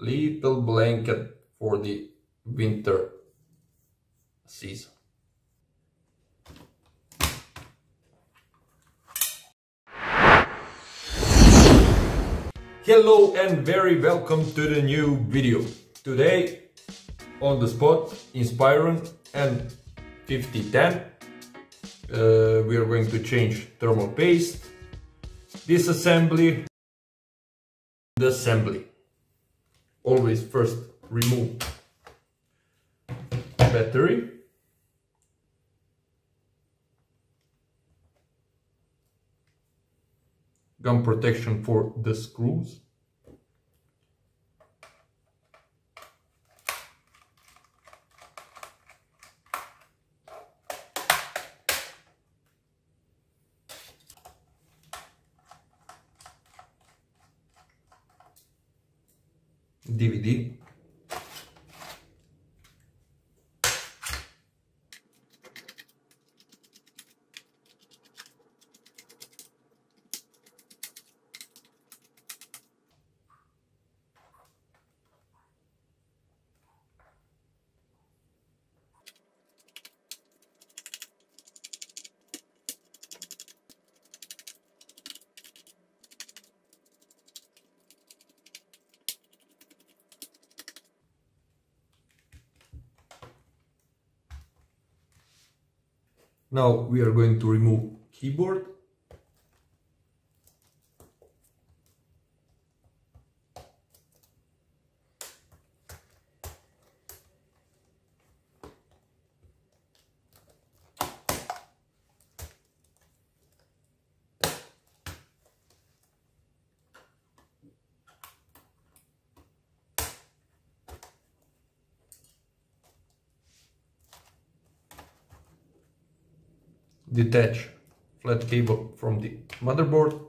little blanket for the winter season. Hello and very welcome to the new video. Today on the spot Inspiron and 5010 uh, we are going to change thermal paste, disassembly, the assembly. Always first remove battery gum protection for the screws. DVD Now we are going to remove keyboard. Detach flat cable from the motherboard.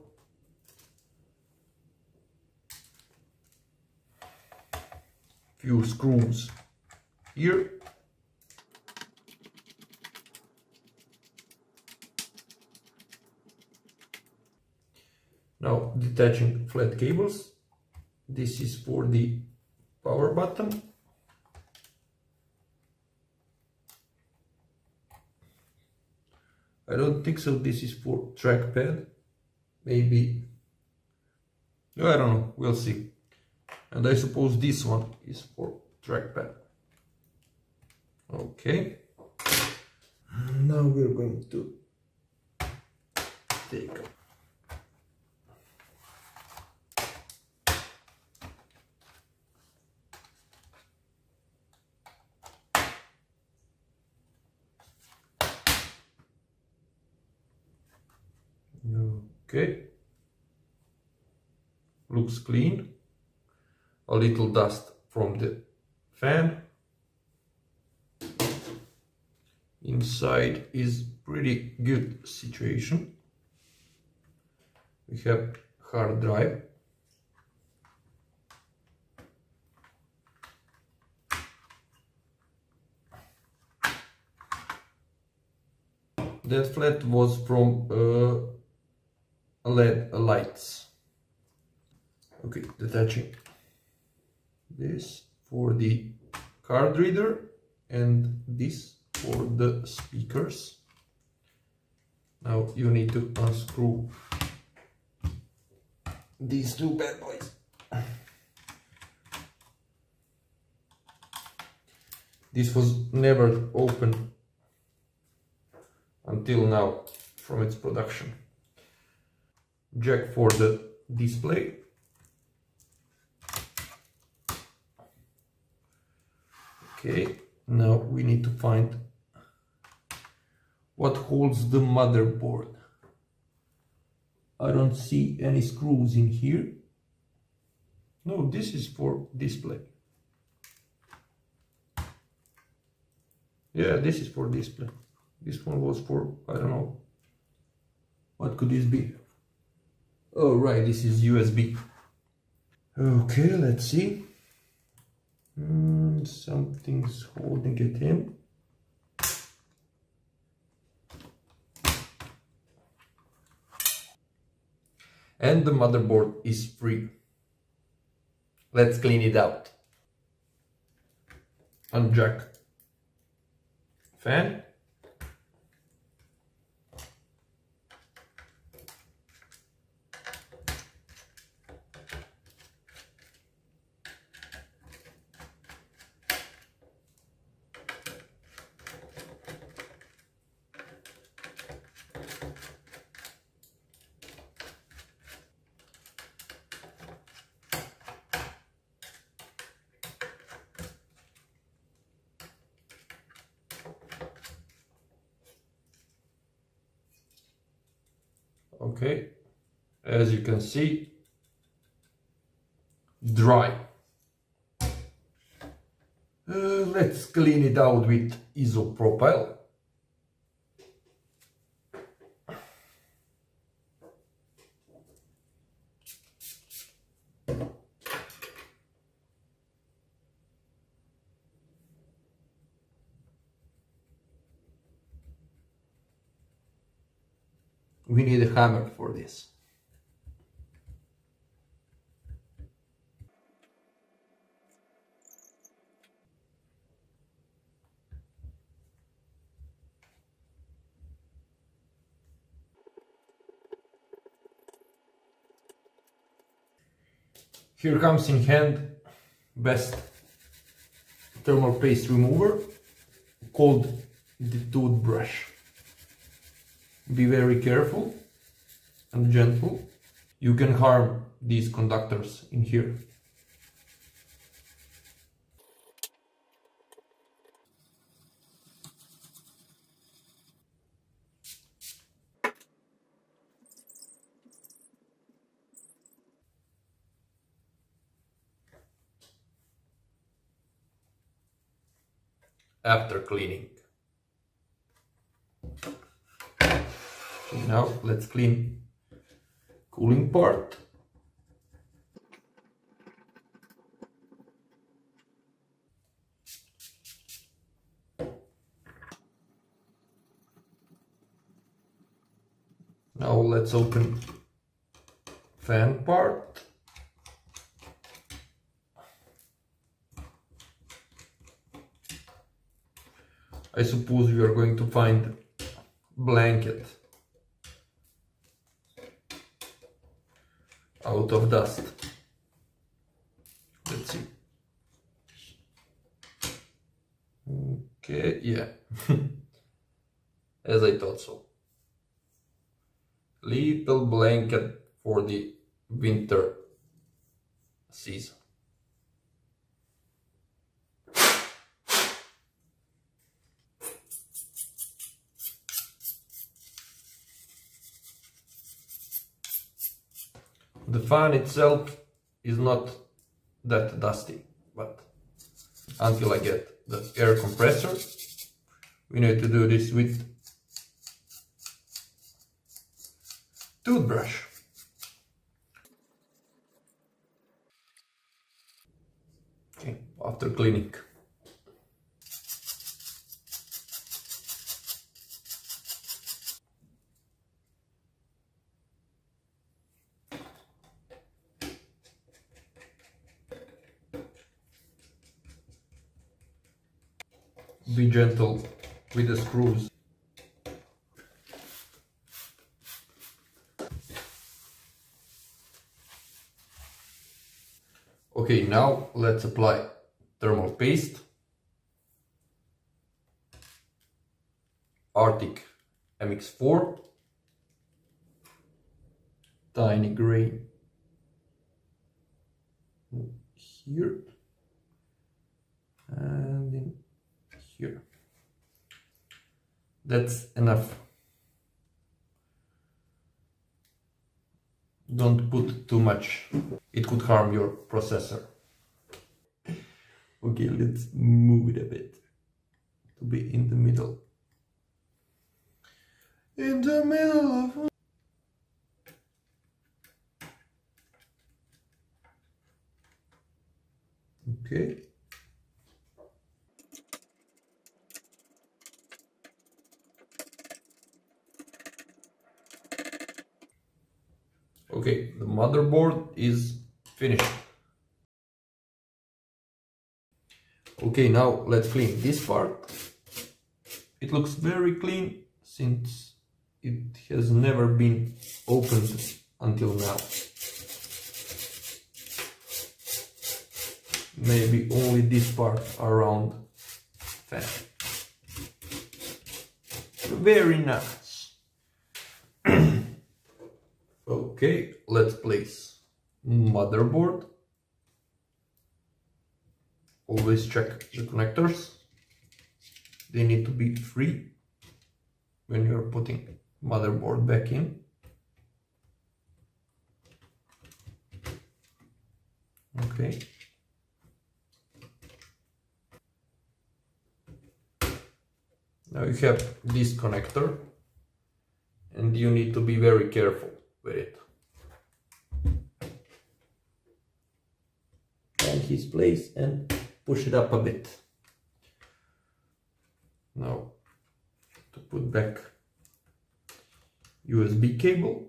Few screws here. Now detaching flat cables. This is for the power button I don't think so this is for trackpad. Maybe. I don't know. We'll see. And I suppose this one is for trackpad. Okay. Now we're going to take okay. Looks clean. A little dust from the fan. Inside is pretty good situation. We have hard drive. That flat was from uh, LED lights. Okay, detaching this for the card reader and this for the speakers. Now you need to unscrew these two bad boys. This was never open until now from its production jack for the display. Okay, now we need to find what holds the motherboard. I don't see any screws in here. No, this is for display. Yeah, this is for display. This one was for, I don't know, what could this be? Oh, right, this is USB. Okay, let's see. Mm, something's holding it in. And the motherboard is free. Let's clean it out. Unjack fan. Okay. As you can see dry. Uh, let's clean it out with isopropyl we need a hammer for this. Here comes in hand best thermal paste remover called the toothbrush be very careful and gentle. You can harm these conductors in here. after cleaning. Now let's clean cooling part. Now let's open fan part. I suppose we are going to find blanket out of dust. Let's see. Okay, yeah. As I thought so. Little blanket for the winter season. The fan itself is not that dusty, but until I get the air compressor, we need to do this with toothbrush. Okay, after cleaning. Be gentle with the screws. Okay, now let's apply thermal paste, Arctic MX4, tiny grain here. And in here. That's enough. Don't put too much, it could harm your processor. Okay, let's move it a bit to be in the middle. In the middle of... Okay. Okay, the motherboard is finished. Okay, now let's clean this part. It looks very clean since it has never been opened until now. Maybe only this part around fan. Very nice. Okay, let's place motherboard. Always check the connectors. They need to be free when you're putting motherboard back in. Okay. Now you have this connector and you need to be very careful with it and his place and push it up a bit. Now to put back USB cable,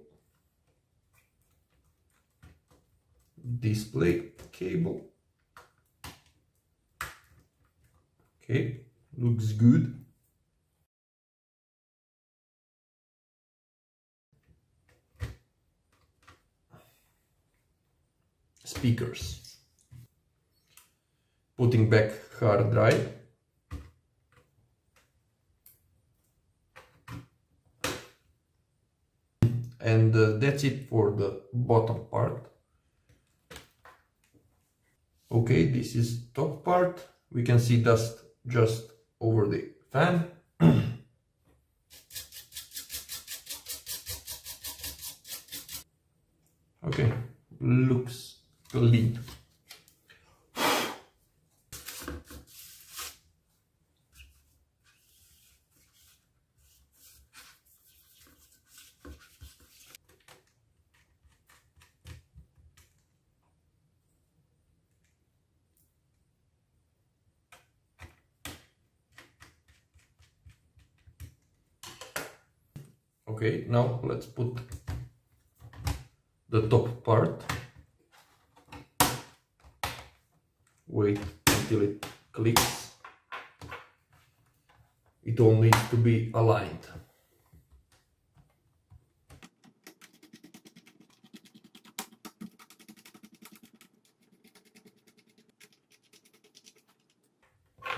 display cable. Okay, looks good. Speakers putting back hard drive. And uh, that's it for the bottom part. Okay, this is top part. We can see dust just over the fan. okay, looks clean. Okay now let's put the top part wait until it clicks it all needs to be aligned.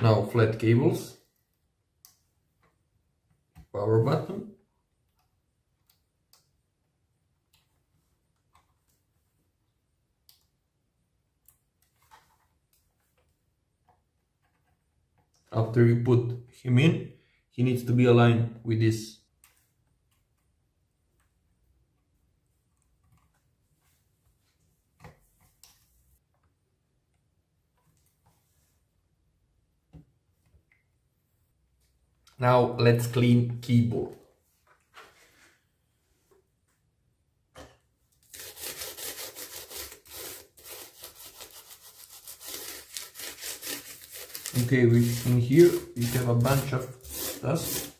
Now flat cables power button after you put him in he needs to be aligned with this. Now let's clean keyboard okay we in here we have a bunch of dust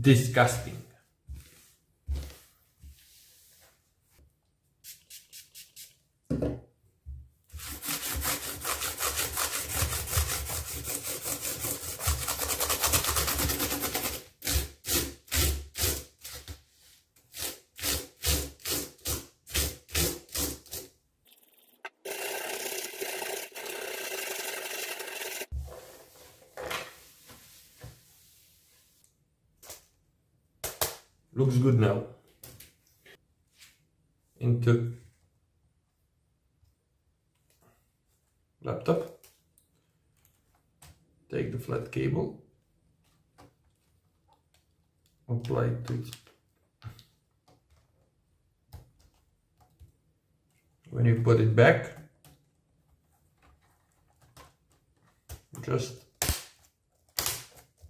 disgusting looks good now into laptop. Take the flat cable. Apply it to it. When you put it back just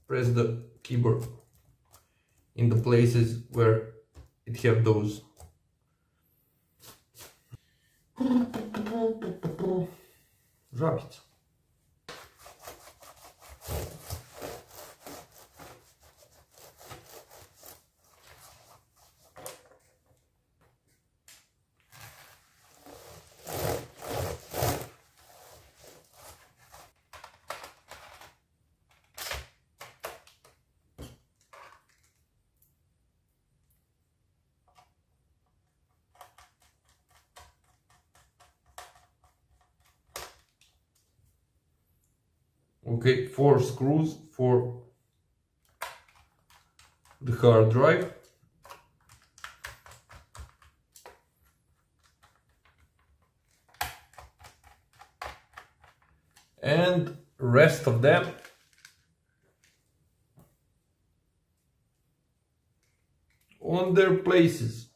press the keyboard in the places where it have those žabica. Okay four screws for the hard drive. And rest of them. On their places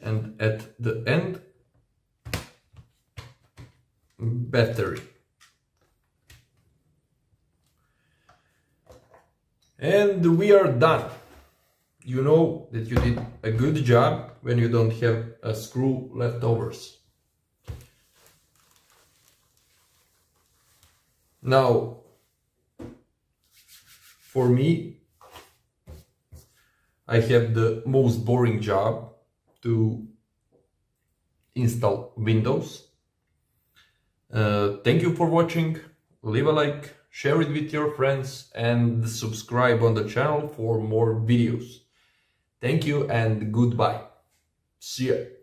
and at the end battery. And we are done. You know that you did a good job when you don't have a screw leftovers. Now for me I have the most boring job to install Windows. Uh, thank you for watching. Leave a like, share it with your friends and subscribe on the channel for more videos. Thank you and goodbye. See ya.